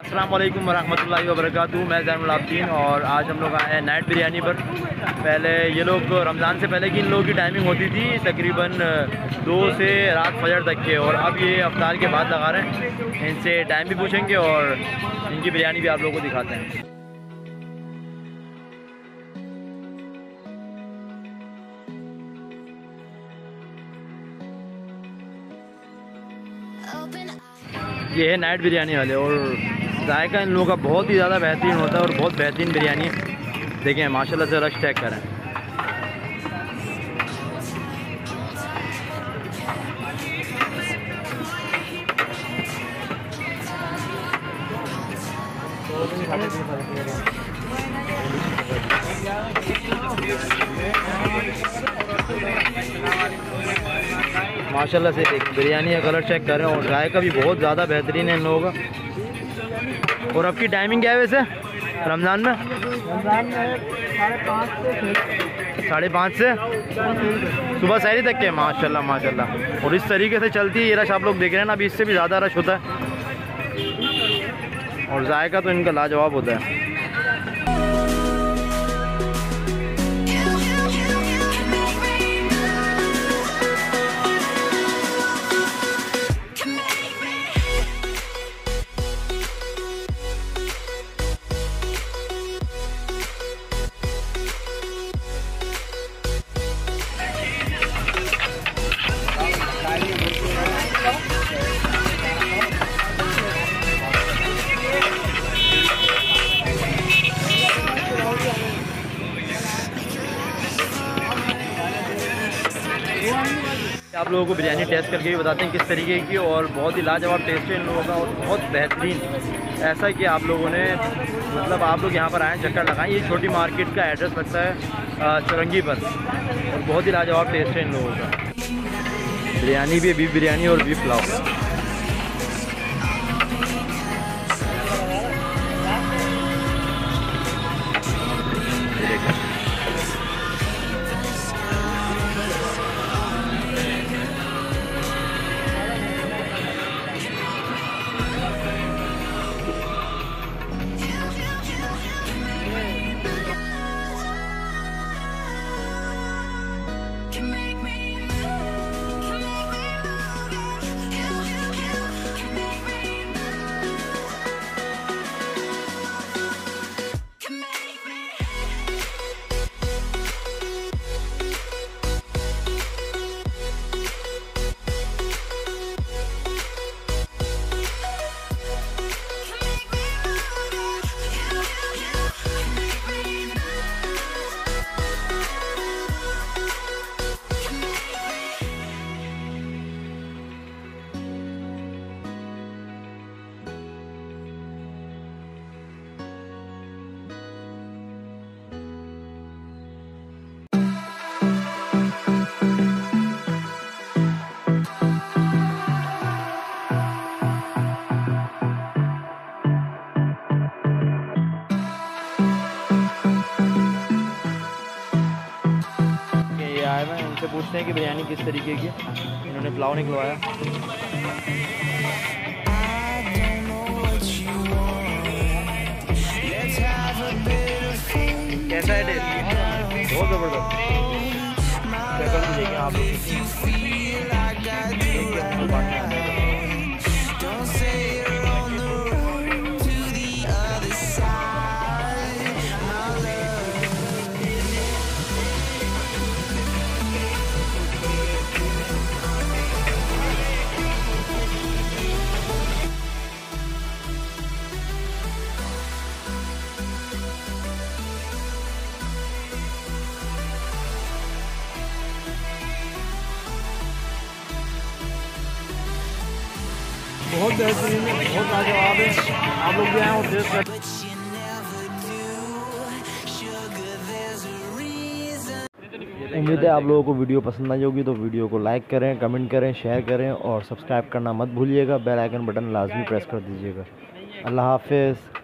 अस्सलाम वालेकुम वरहमतुल्लाहि वबरकातुहू। मैं जैनुलाब्दीन और आज हम लोग आए हैं नाइट बिरयानी पर। पहले ये लोग रमज़ान से पहले की इन लोगों की टाइमिंग होती थी, तकरीबन दो से रात फजर तक के। और अब ये अफ्तार के बाद लगा रहे हैं। इनसे टाइम भी पूछेंगे और इनकी बिरयानी भी आप लोगों को दिखाते हैं। ये है नाइट बिरयानी वाले और जायका इन लोगों का बहुत ही ज़्यादा बेहतरीन होता है और बहुत बेहतरीन बिरयानी है। देखें, माशाल्लाह से रश चेक करें। माशाल्लाह से देख, बिरयानी का कलर चेक करें और जायका भी बहुत ज़्यादा बेहतरीन है इन लोगों का। और आपकी टाइमिंग क्या है वैसे? रमज़ान में? रमज़ान में साढ़े पाँच से सुबह शहरी तक के माशाल्लाह माशाल्लाह। और इस तरीके से चलती है ये रश आप लोग देख रहे हैं ना अभी इससे भी ज़्यादा रश होता है। और जायका तो इनका लाजवाब होता है। आप लोगों को बिरयानी टेस्ट करके भी बताते हैं किस तरीके की और बहुत ही लाजवाब टेस्ट है इन लोगों का और बहुत बेहतरीन। ऐसा कि आप लोगों ने मतलब आप लोग यहाँ पर आएँ चक्कर लगाएँ। ये छोटी मार्केट का एड्रेस लगता है चरंगी पर। और बहुत ही लाजवाब टेस्ट है इन लोगों का। बिरयानी भी बीफ बिरयानी और बीफ पुलाव। आए हुए हैं, उनसे पूछते हैं कि बिरयानी किस तरीके की इन्होंने पुलाव निकलवाया। कैसा है बहुत ज़बरदस्त। आप भी बहुत बेहतरीन है बहुत लाजवाब है। आप लोग भी आए और देख सकते उम्मीद है आप लोगों को वीडियो पसंद आई होगी तो वीडियो को लाइक करें कमेंट करें शेयर करें और सब्सक्राइब करना मत भूलिएगा। बेल आइकन बटन लाजमी प्रेस कर दीजिएगा। अल्लाह हाफिज़।